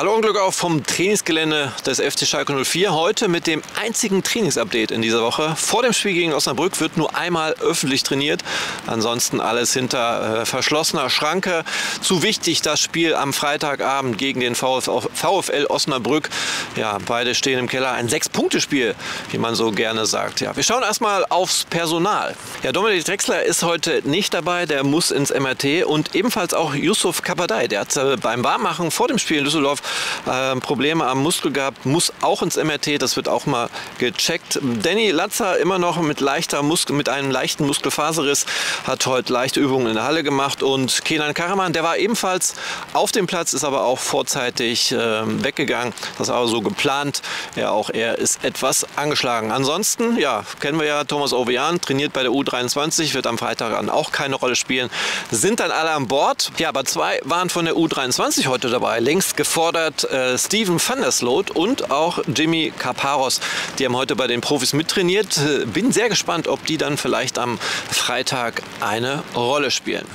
Hallo und Glück auf vom Trainingsgelände des FC Schalke 04. Heute mit dem einzigen Trainingsupdate in dieser Woche. Vor dem Spiel gegen Osnabrück wird nur einmal öffentlich trainiert. Ansonsten alles hinter äh, verschlossener Schranke. Zu wichtig das Spiel am Freitagabend gegen den VfL Osnabrück. Ja, beide stehen im Keller. Ein Sechs-Punkte-Spiel, wie man so gerne sagt. Ja, wir schauen erstmal aufs Personal. Ja, Dominik Drexler ist heute nicht dabei. Der muss ins MRT. Und ebenfalls auch Yusuf Kabadai. Der hat äh, beim Warmmachen vor dem Spiel in Düsseldorf äh, Probleme am Muskel gehabt, muss auch ins MRT, das wird auch mal gecheckt. Danny Latzer immer noch mit, leichter Muskel, mit einem leichten Muskelfaserriss, hat heute leichte Übungen in der Halle gemacht und Kenan Karaman, der war ebenfalls auf dem Platz, ist aber auch vorzeitig äh, weggegangen. Das war so geplant. Ja, auch er ist etwas angeschlagen. Ansonsten, ja, kennen wir ja Thomas Ovejan, trainiert bei der U23, wird am Freitag an auch keine Rolle spielen. Sind dann alle an Bord. Ja, aber zwei waren von der U23 heute dabei. Längst gefordert fordert äh, Steven van der Sloot und auch Jimmy Kaparos. Die haben heute bei den Profis mittrainiert. Äh, bin sehr gespannt, ob die dann vielleicht am Freitag eine Rolle spielen.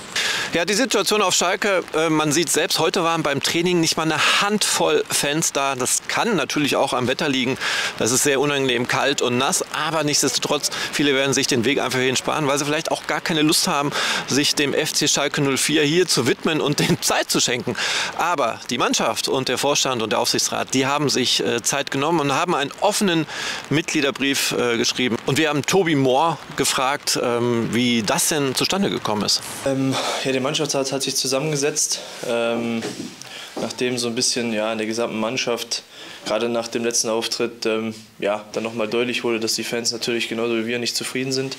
Ja, die Situation auf Schalke, äh, man sieht selbst, heute waren beim Training nicht mal eine Handvoll Fans da. Das kann natürlich auch am Wetter liegen. Das ist sehr unangenehm kalt und nass, aber nichtsdestotrotz, viele werden sich den Weg einfach hierhin sparen, weil sie vielleicht auch gar keine Lust haben, sich dem FC Schalke 04 hier zu widmen und den Zeit zu schenken. Aber die Mannschaft und der Vorstand und der Aufsichtsrat, die haben sich äh, Zeit genommen und haben einen offenen Mitgliederbrief äh, geschrieben. Und wir haben Tobi Mohr gefragt, ähm, wie das denn zustande gekommen ist. Ähm, ja, Mannschaftsrat hat sich zusammengesetzt, ähm, nachdem so ein bisschen ja, in der gesamten Mannschaft, gerade nach dem letzten Auftritt, ähm, ja, dann nochmal deutlich wurde, dass die Fans natürlich genauso wie wir nicht zufrieden sind.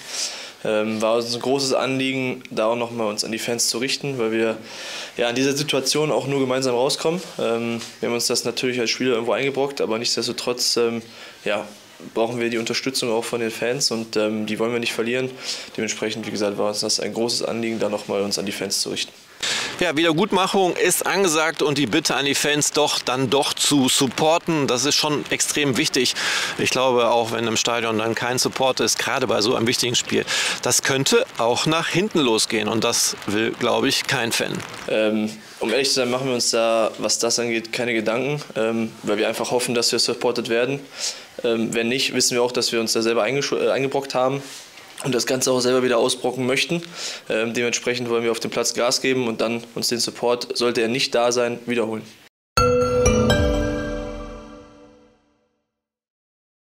Ähm, war uns ein großes Anliegen, da auch nochmal uns an die Fans zu richten, weil wir ja, in dieser Situation auch nur gemeinsam rauskommen. Ähm, wir haben uns das natürlich als Spieler irgendwo eingebrockt, aber nichtsdestotrotz ähm, ja, brauchen wir die Unterstützung auch von den Fans und ähm, die wollen wir nicht verlieren. Dementsprechend, wie gesagt, war uns das ein großes Anliegen, da nochmal uns an die Fans zu richten. Ja, Wiedergutmachung ist angesagt und die Bitte an die Fans doch dann doch zu supporten. Das ist schon extrem wichtig. Ich glaube, auch wenn im Stadion dann kein Support ist, gerade bei so einem wichtigen Spiel, das könnte auch nach hinten losgehen und das will, glaube ich, kein Fan. Ähm, um ehrlich zu sein, machen wir uns da, was das angeht, keine Gedanken, ähm, weil wir einfach hoffen, dass wir supported werden. Ähm, wenn nicht, wissen wir auch, dass wir uns da selber äh, eingebrockt haben und das Ganze auch selber wieder ausbrocken möchten. Ähm, dementsprechend wollen wir auf dem Platz Gas geben und dann uns den Support, sollte er nicht da sein, wiederholen.